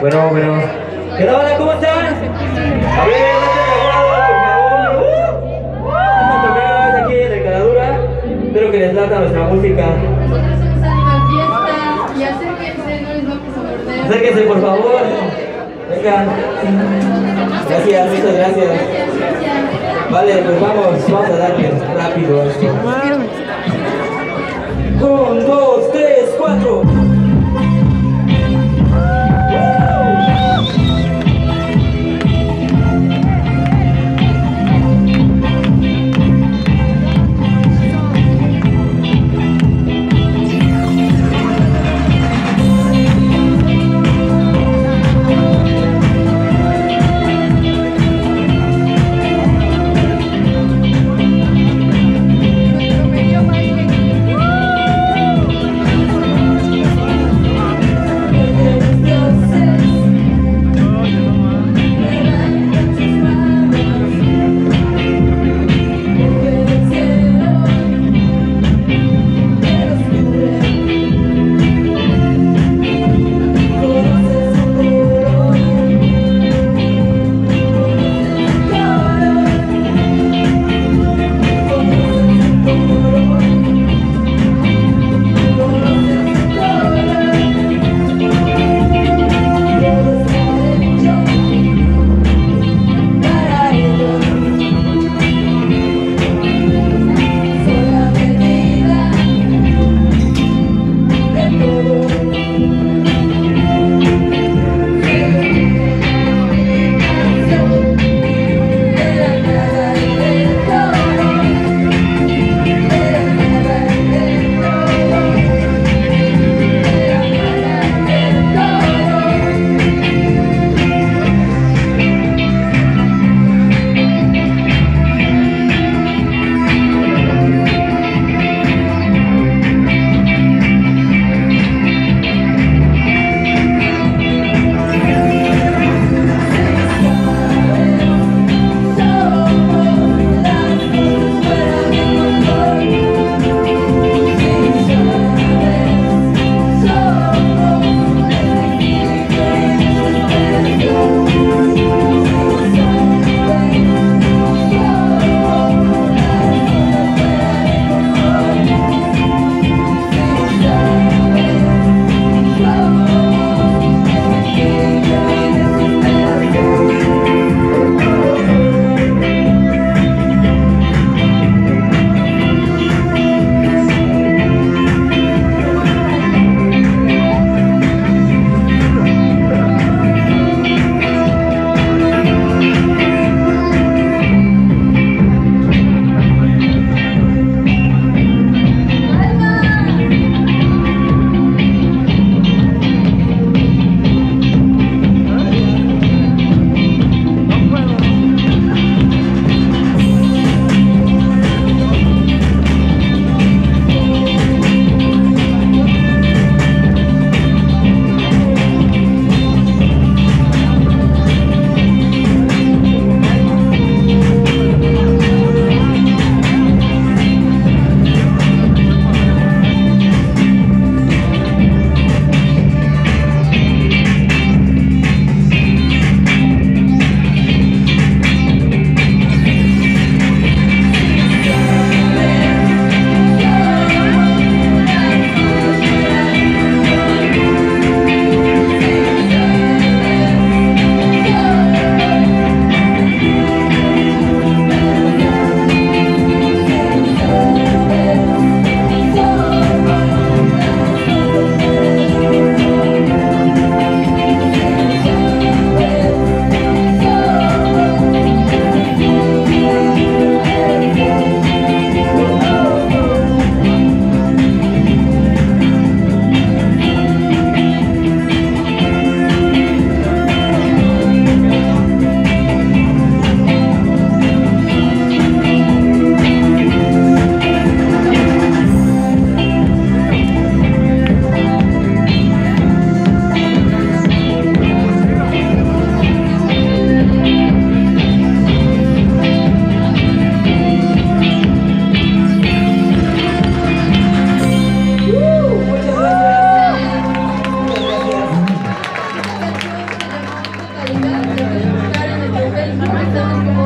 Bueno, bueno. ¿Qué tal, ¿Cómo están? A ver, por favor. Vamos a tocar aquí el Caladura. Espero que les lata nuestra música. Nosotros hemos salido a fiesta y acérquense, no les vamos a morder. Acérquense, por favor. Venga. Gracias, muchas gracias. Vale, pues vamos, vamos a darle rápido esto. Dos, quatro.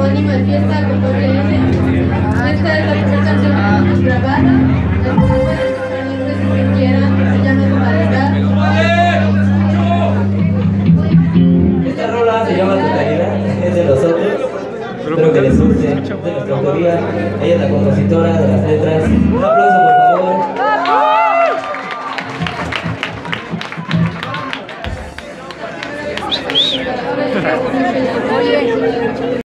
N. Esta es la primera canción que hemos grabado. La pueden escuchar las que quieran. Se llama Totalidad. Esta rola se llama Totalidad, es de nosotros. Espero que les guste, de nuestra autoría. Ella es la compositora de las letras.